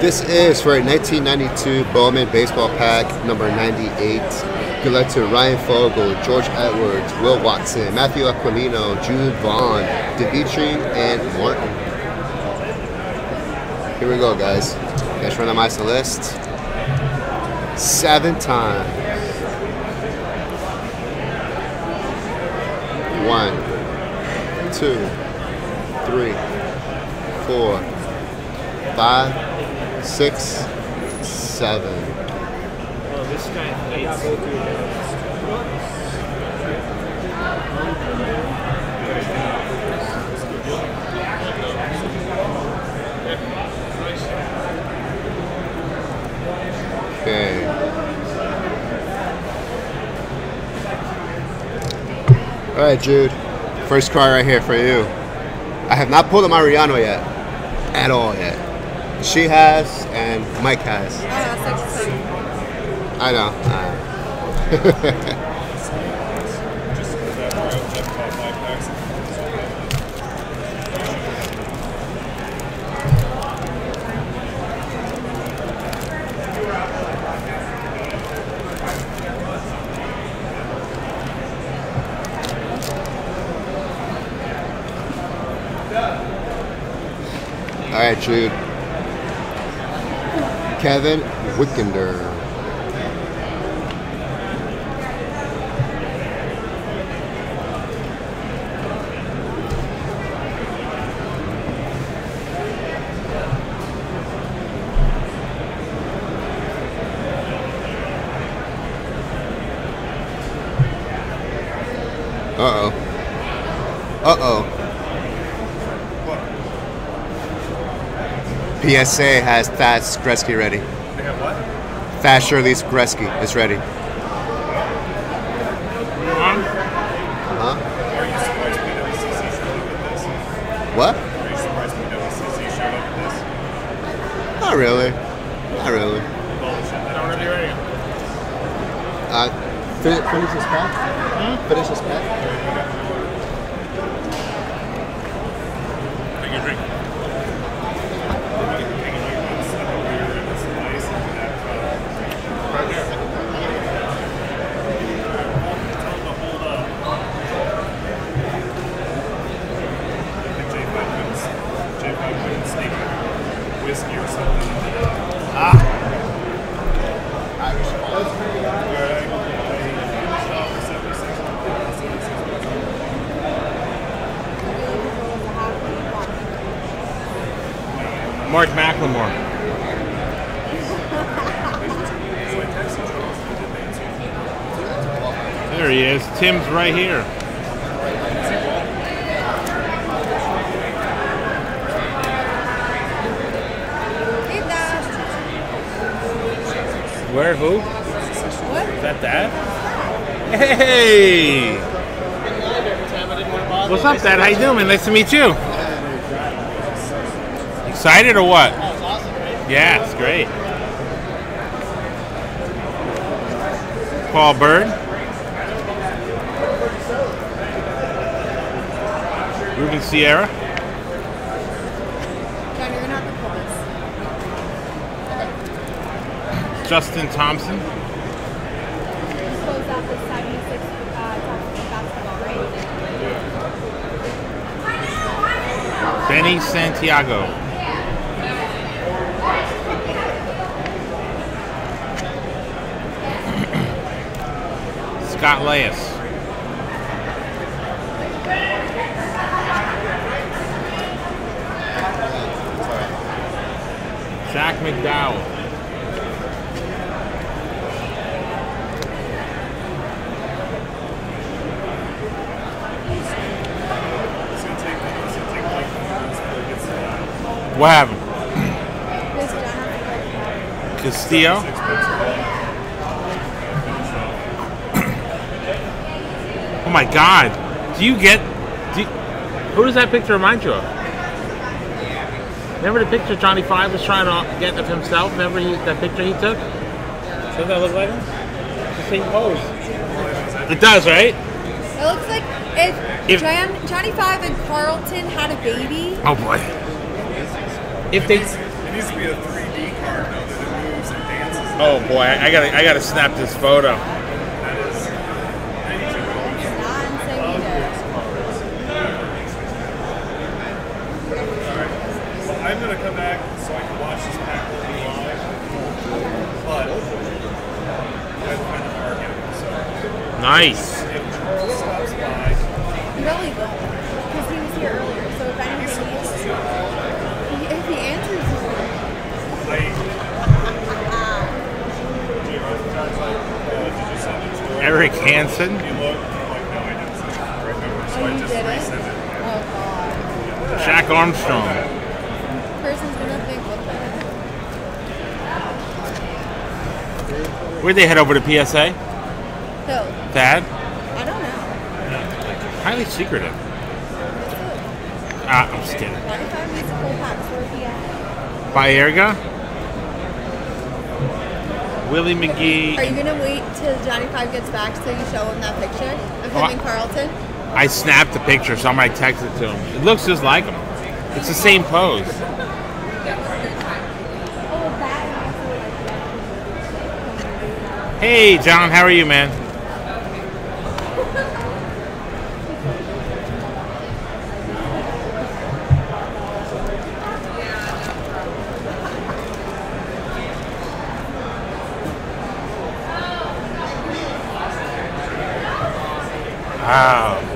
This is for a 1992 Bowman baseball pack, number 98. Good luck to Ryan Fogel, George Edwards, Will Watson, Matthew Aquilino, Jude Vaughn, Dimitri, and Martin. Here we go, guys. Guys, randomize the list. Seven times. One, two, three, four, five, six, seven. Oh, this guy hates Okay. All right, Jude. First card right here for you. I have not pulled a Mariano yet, at all yet. She has, and Mike has. I know. All right, Jude. Kevin Wickander. Uh oh. Uh oh. PSA has Thad Skresky ready. They have what? Shirley Skresky is ready. Huh? Are you surprised PWCC showed up with this? What? Are you surprised PWCC showed up with this? Not really. Not really. Bullshit. They don't really ready. Uh, finish, this pack. Finish this pack. Whiskey or something. Mark McLemore. There he is. Tim's right here. Hey, Dad. Where? Who? What? Is that Dad? Hey! What's up, Dad? How you doing, man? Nice to meet you. Excited or what? Yeah, it's great. Paul Byrd. Ruben Sierra. John, you're gonna have to pull this. Justin Thompson. Close out the 76 uh, Thompson basketball, Thompson. Benny Santiago. Scott Leius. Zach McDowell. What happened? This John has to go. Castillo. Oh my God! Do you get? Do you, who does that picture remind you of? Remember the picture Johnny Five was trying to get of himself? Remember he, that picture he took? Does that look like him? The same pose. It does, right? It looks like if, If- John, Johnny Five and Carlton had a baby. Oh boy. If they It needs to be a 3D part though, that moves and dances. Oh boy, I, I gotta I gotta snap this photo. That is 92 dollars. Not insane Alright. Well, I'm gonna come back so I can watch this pack live. But I find the bargain. So Nice. if Charles stops by, really will. Oh god. Jack Armstrong. Person's gonna think with it. Where'd they head over to PSA? Who? Thad? I don't know. Highly secretive. Ah, I'm just kidding. 95 needs full packs for a PI. Baerga? Willie Are you gonna wait till Johnny Five gets back so you show him that picture of him Oh, and Carlton? I snapped the picture, so I might text it to him. It looks just like him. It's the same pose. Oh, Hey, John, how are you, man? Wow.